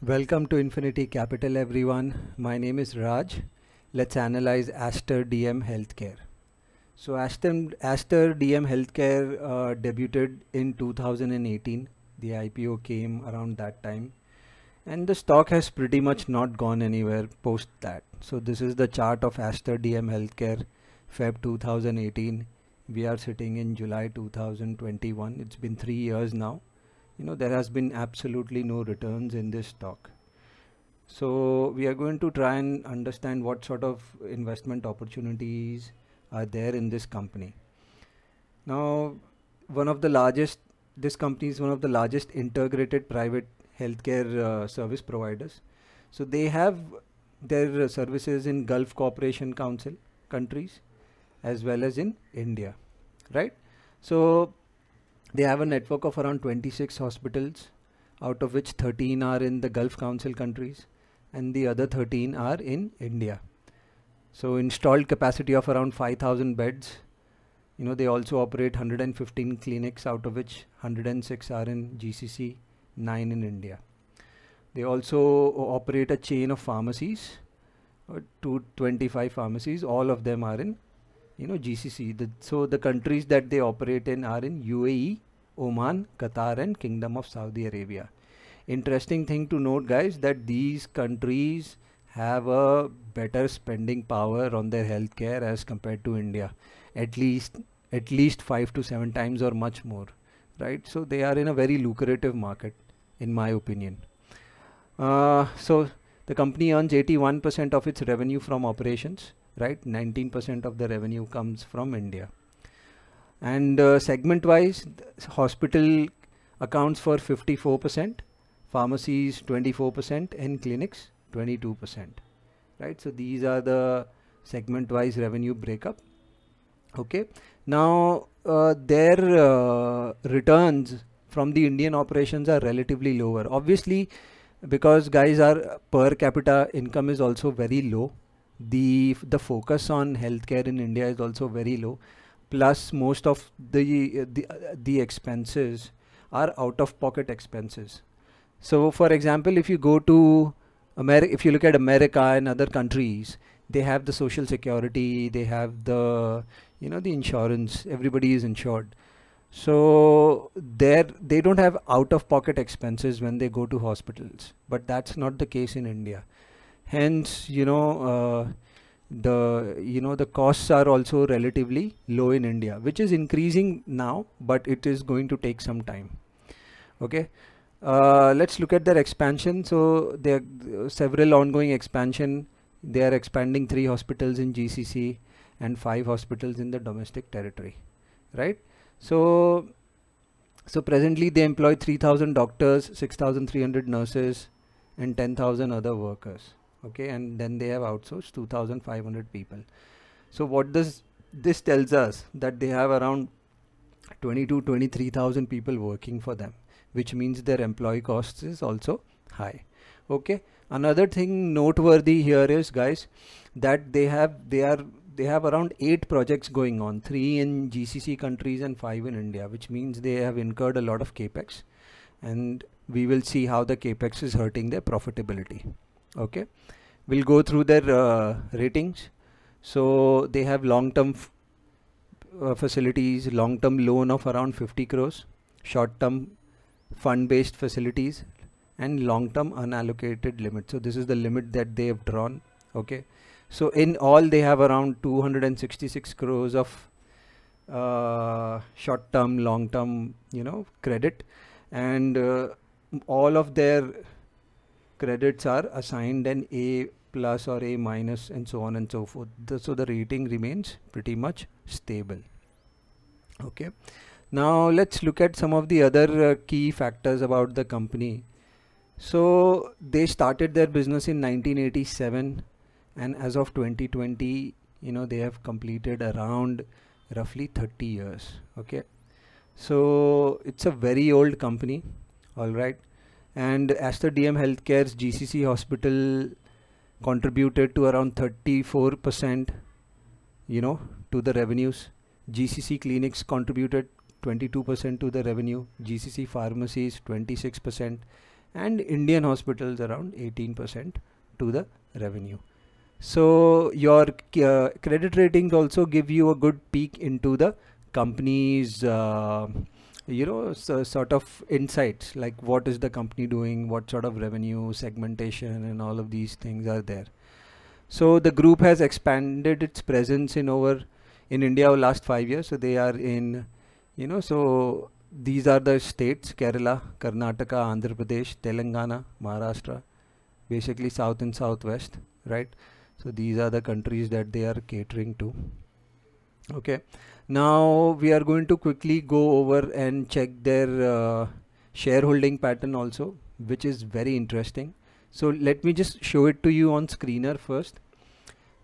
Welcome to Infinity Capital, everyone. My name is Raj. Let's analyze Aster DM Healthcare. So, Aster, Aster DM Healthcare uh, debuted in 2018. The IPO came around that time, and the stock has pretty much not gone anywhere post that. So, this is the chart of Aster DM Healthcare, Feb 2018. We are sitting in July 2021. It's been three years now you know there has been absolutely no returns in this stock. So we are going to try and understand what sort of investment opportunities are there in this company. Now one of the largest this company is one of the largest integrated private healthcare uh, service providers. So they have their uh, services in gulf cooperation council countries as well as in india right? So they have a network of around 26 hospitals, out of which 13 are in the Gulf Council countries and the other 13 are in India. So installed capacity of around 5000 beds. You know, they also operate 115 clinics, out of which 106 are in GCC, 9 in India. They also operate a chain of pharmacies, uh, 225 pharmacies, all of them are in you know GCC. The, so the countries that they operate in are in UAE, Oman, Qatar, and Kingdom of Saudi Arabia. Interesting thing to note, guys, that these countries have a better spending power on their healthcare as compared to India, at least at least five to seven times or much more, right? So they are in a very lucrative market, in my opinion. Uh, so the company earns 81% of its revenue from operations right? 19% of the revenue comes from India. And uh, segment wise hospital accounts for 54% pharmacies 24% and clinics 22% right? So these are the segment wise revenue breakup. Okay. Now uh, their uh, returns from the indian operations are relatively lower. Obviously because guys are per capita income is also very low the the focus on healthcare in India is also very low. Plus, most of the uh, the uh, the expenses are out of pocket expenses. So, for example, if you go to America, if you look at America and other countries, they have the social security, they have the you know the insurance. Everybody is insured. So there they don't have out of pocket expenses when they go to hospitals, but that's not the case in India hence you know uh, the you know the costs are also relatively low in India which is increasing now but it is going to take some time. Okay? Uh, let's look at their expansion. So there are several ongoing expansion. They are expanding three hospitals in GCC and five hospitals in the domestic territory right? So so presently they employ 3000 doctors 6300 nurses and 10000 other workers okay and then they have outsourced 2500 people. So what does this tells us that they have around 22 23000 people working for them which means their employee costs is also high. Okay another thing noteworthy here is guys that they have they are they have around eight projects going on three in gcc countries and five in india which means they have incurred a lot of capex and we will see how the capex is hurting their profitability okay. We'll go through their uh, ratings. So they have long-term uh, facilities long-term loan of around 50 crores short-term fund-based facilities and long-term unallocated limit. So this is the limit that they have drawn. Okay. So in all they have around 266 crores of uh, short-term long-term you know credit. And uh, all of their credits are assigned an A plus or A minus and so on and so forth. The, so the rating remains pretty much stable. Okay. Now let's look at some of the other uh, key factors about the company. So they started their business in 1987 and as of 2020 you know they have completed around roughly 30 years okay so it's a very old company all right and Aster DM Healthcare's GCC hospital contributed to around 34% you know to the revenues GCC clinics contributed 22% to the revenue GCC pharmacies 26% and Indian hospitals around 18% to the revenue. So your uh, credit ratings also give you a good peek into the company's uh, you know so uh, sort of insights like what is the company doing what sort of revenue segmentation and all of these things are there. So the group has expanded its presence in over in India over last five years. So they are in you know so these are the states Kerala Karnataka Andhra Pradesh Telangana Maharashtra basically south and southwest right? So these are the countries that they are catering to. Okay now we are going to quickly go over and check their uh, shareholding pattern also which is very interesting. So let me just show it to you on screener first.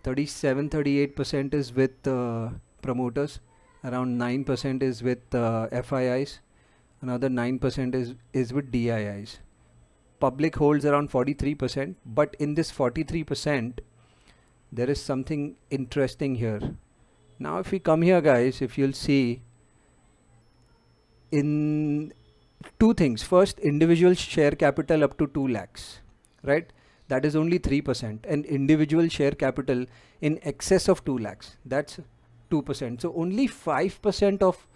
37 38% is with uh, promoters. Around 9% is with uh, FIIs another 9% is is with DIIs public holds around 43% but in this 43% there is something interesting here now if we come here guys if you'll see in two things. First individual share capital up to 2 lakhs right? That is only 3% and individual share capital in excess of 2 lakhs that's 2% so only 5% of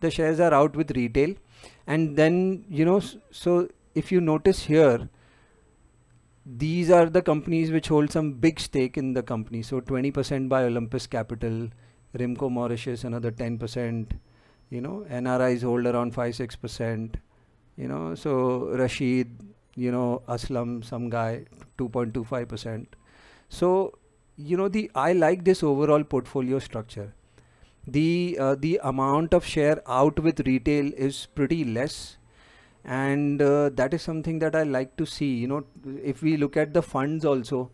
the shares are out with retail. And then you know so if you notice here these are the companies which hold some big stake in the company. So 20% by Olympus Capital Rimco Mauritius another 10%, you know, NRIs hold around 5 6%, you know, so Rashid, you know, Aslam, some guy 2.25%. So, you know, the I like this overall portfolio structure. The uh, the amount of share out with retail is pretty less and uh, that is something that I like to see you know if we look at the funds also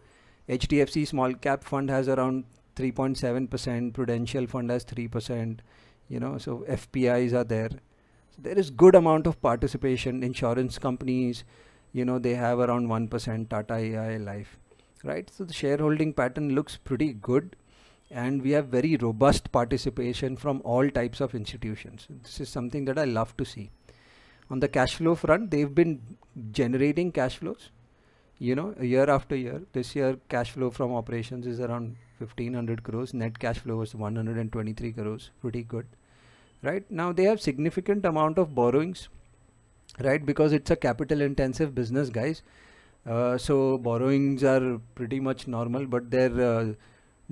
HDFC small cap fund has around 3.7%, Prudential Fund has 3%, you know, so FPIs are there. So there is good amount of participation. Insurance companies, you know, they have around 1%, Tata AI Life, right? So the shareholding pattern looks pretty good and we have very robust participation from all types of institutions. This is something that I love to see. On the cash flow front, they've been generating cash flows, you know, year after year. This year, cash flow from operations is around 1500 crores net cash flow was 123 crores pretty good right? Now they have significant amount of borrowings right? Because it's a capital intensive business guys. Uh, so borrowings are pretty much normal but their uh,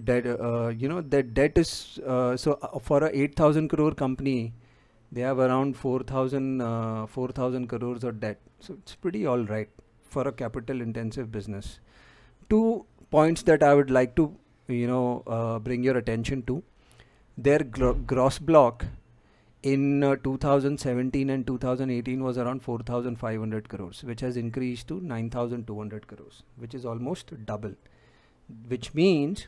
debt uh, you know their debt is uh, so uh, for a 8000 crore company they have around 4000 uh, 4000 crores of debt. So it's pretty all right for a capital intensive business. Two points that i would like to you know uh, bring your attention to. Their gross block in uh, 2017 and 2018 was around 4500 crores which has increased to 9200 crores which is almost double. Which means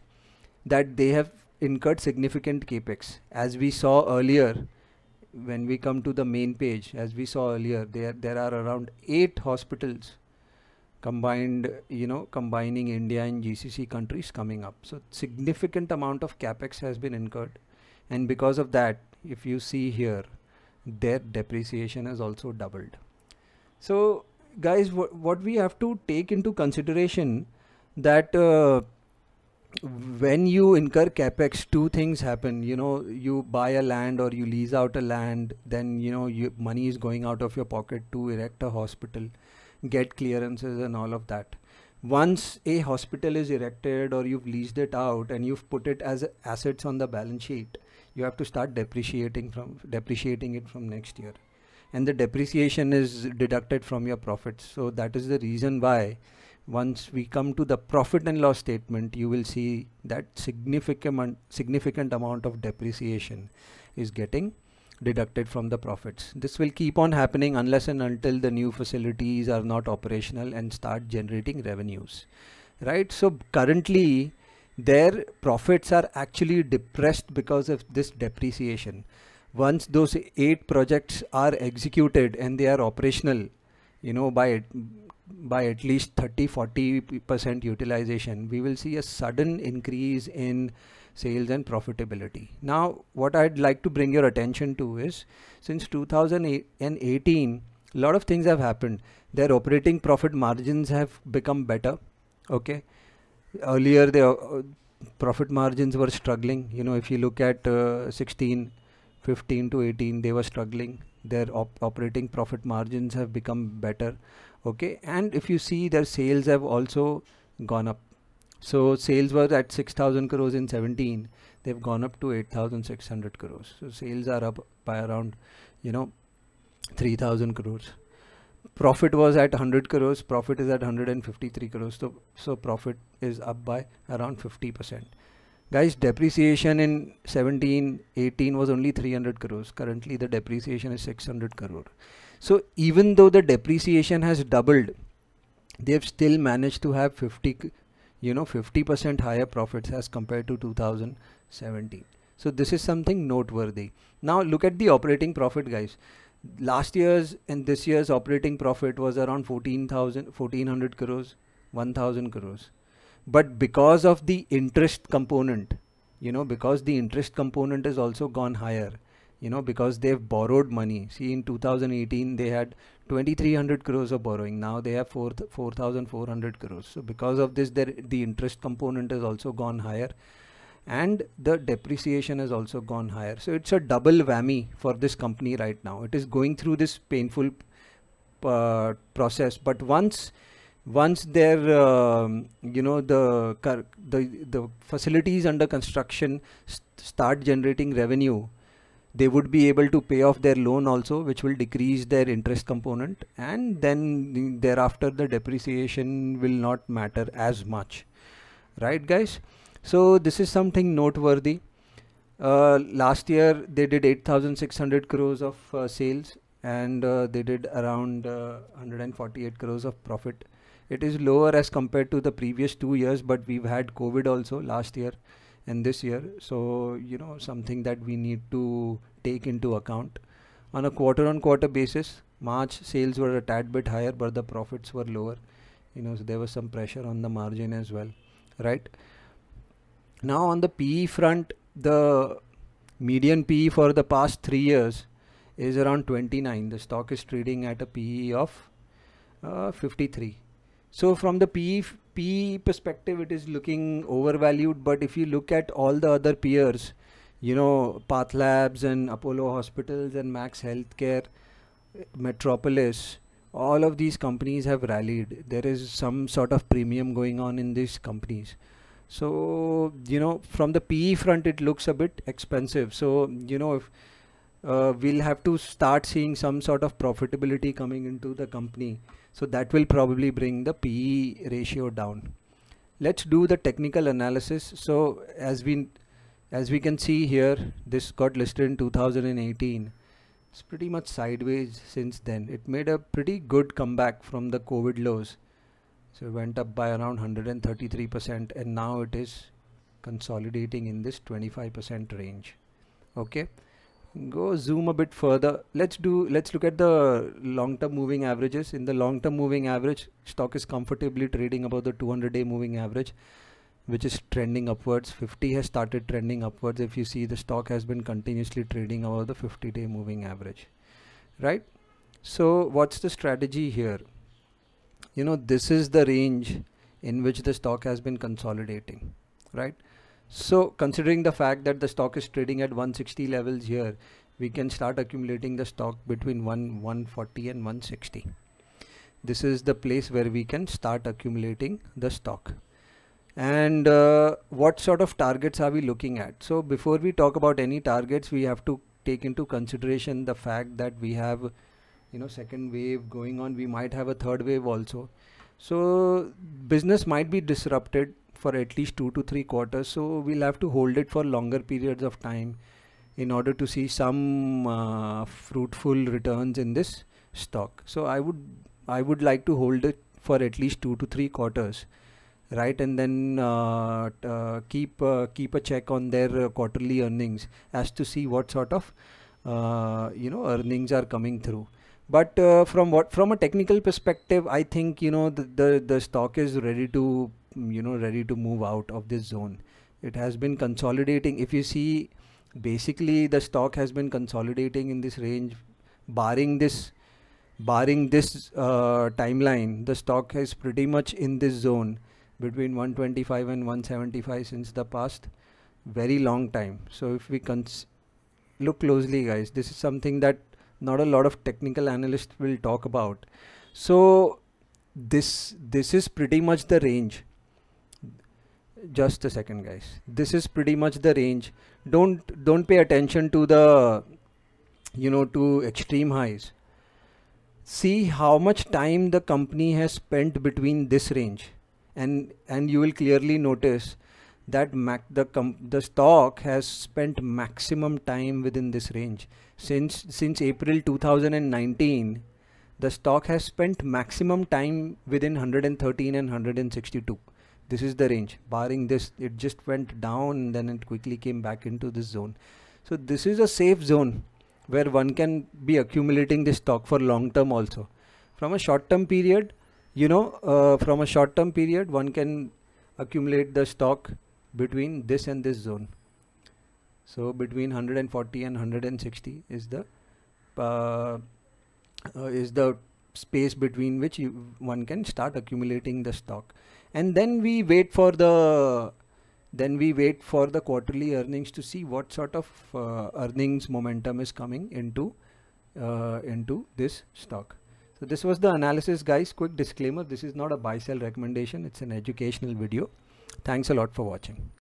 that they have incurred significant capex. As we saw earlier when we come to the main page as we saw earlier there there are around 8 hospitals combined you know combining India and GCC countries coming up. So significant amount of capex has been incurred. And because of that if you see here their depreciation has also doubled. So guys what we have to take into consideration that uh, when you incur capex two things happen. You know you buy a land or you lease out a land then you know you, money is going out of your pocket to erect a hospital get clearances and all of that. Once a hospital is erected or you've leased it out and you've put it as assets on the balance sheet you have to start depreciating from depreciating it from next year. And the depreciation is deducted from your profits. So that is the reason why once we come to the profit and loss statement you will see that significant significant amount of depreciation is getting deducted from the profits. This will keep on happening unless and until the new facilities are not operational and start generating revenues. Right? So currently their profits are actually depressed because of this depreciation. Once those eight projects are executed and they are operational, you know, by by at least 30 40 percent utilization we will see a sudden increase in sales and profitability. Now, what I'd like to bring your attention to is since 2018, a lot of things have happened. Their operating profit margins have become better okay? Earlier the uh, profit margins were struggling. You know if you look at uh, 16 15 to 18 they were struggling. Their op operating profit margins have become better okay? And if you see their sales have also gone up so sales were at 6000 crores in 17 they've gone up to 8600 crores. So sales are up by around you know 3000 crores. Profit was at 100 crores. Profit is at 153 crores. So so profit is up by around 50 percent. Guys depreciation in 17 18 was only 300 crores. Currently the depreciation is 600 crore. So even though the depreciation has doubled they have still managed to have 50 you know 50 percent higher profits as compared to 2017 so this is something noteworthy. Now look at the operating profit guys. Last year's and this year's operating profit was around 14,000 1400 crores 1000 crores. But because of the interest component you know because the interest component has also gone higher you know because they've borrowed money see in 2018 they had 2300 crores of borrowing now they have 4 4400 crores so because of this there the interest component has also gone higher and the depreciation has also gone higher. So it's a double whammy for this company right now. It is going through this painful uh, process, but once once their um, you know the the the facilities under construction st start generating revenue they would be able to pay off their loan also which will decrease their interest component and then thereafter the depreciation will not matter as much right guys so this is something noteworthy. Uh, last year they did 8,600 crores of uh, sales and uh, they did around 148 uh, crores of profit. It is lower as compared to the previous two years, but we've had COVID also last year and this year. So, you know, something that we need to take into account. On a quarter on quarter basis, March sales were a tad bit higher, but the profits were lower. You know, so there was some pressure on the margin as well, right? Now on the PE front, the median PE for the past three years is around 29. The stock is trading at a PE of uh, 53. So from the PE, PE perspective, it is looking overvalued. But if you look at all the other peers, you know, Path Labs and Apollo Hospitals and Max Healthcare, Metropolis, all of these companies have rallied. There is some sort of premium going on in these companies so you know from the PE front it looks a bit expensive so you know if uh, we'll have to start seeing some sort of profitability coming into the company. So that will probably bring the PE ratio down. Let's do the technical analysis. So as we as we can see here this got listed in 2018 it's pretty much sideways since then. It made a pretty good comeback from the covid lows. So it went up by around 133% and now it is consolidating in this 25% range. Okay. Go zoom a bit further. Let's do, let's look at the long-term moving averages. In the long-term moving average, stock is comfortably trading above the 200 day moving average which is trending upwards 50 has started trending upwards if you see the stock has been continuously trading above the 50 day moving average right so what's the strategy here you know this is the range in which the stock has been consolidating right so considering the fact that the stock is trading at 160 levels here we can start accumulating the stock between 1 140 and 160 this is the place where we can start accumulating the stock. And uh, what sort of targets are we looking at? So before we talk about any targets we have to take into consideration the fact that we have you know second wave going on. We might have a third wave also. So business might be disrupted for at least two to three quarters so we'll have to hold it for longer periods of time in order to see some uh, fruitful returns in this stock. So i would i would like to hold it for at least two to three quarters right? And then uh, uh, keep uh, keep a check on their quarterly earnings as to see what sort of uh, you know earnings are coming through. But uh, from what from a technical perspective i think you know the, the the stock is ready to you know ready to move out of this zone. It has been consolidating. If you see basically the stock has been consolidating in this range barring this barring this uh, timeline the stock is pretty much in this zone between 125 and 175 since the past very long time. So if we cons look closely guys this is something that not a lot of technical analysts will talk about. So this this is pretty much the range just a second guys. This is pretty much the range. Don't don't pay attention to the you know to extreme highs. See how much time the company has spent between this range. And and you will clearly notice that mac the the stock has spent maximum time within this range. Since since April 2019 the stock has spent maximum time within 113 and 162 this is the range. Barring this it just went down and then it quickly came back into this zone. So this is a safe zone where one can be accumulating this stock for long term also. From a short term period you know uh, from a short term period one can accumulate the stock between this and this zone. So between 140 and 160 is the uh, uh, is the space between which you, one can start accumulating the stock and then we wait for the then we wait for the quarterly earnings to see what sort of uh, earnings momentum is coming into uh, into this stock. So this was the analysis guys. Quick disclaimer this is not a buy sell recommendation. It's an educational video. Thanks a lot for watching